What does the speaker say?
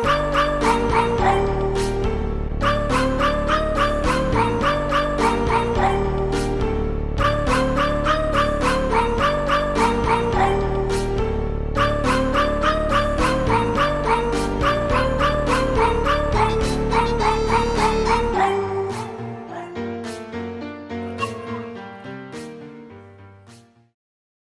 Bye.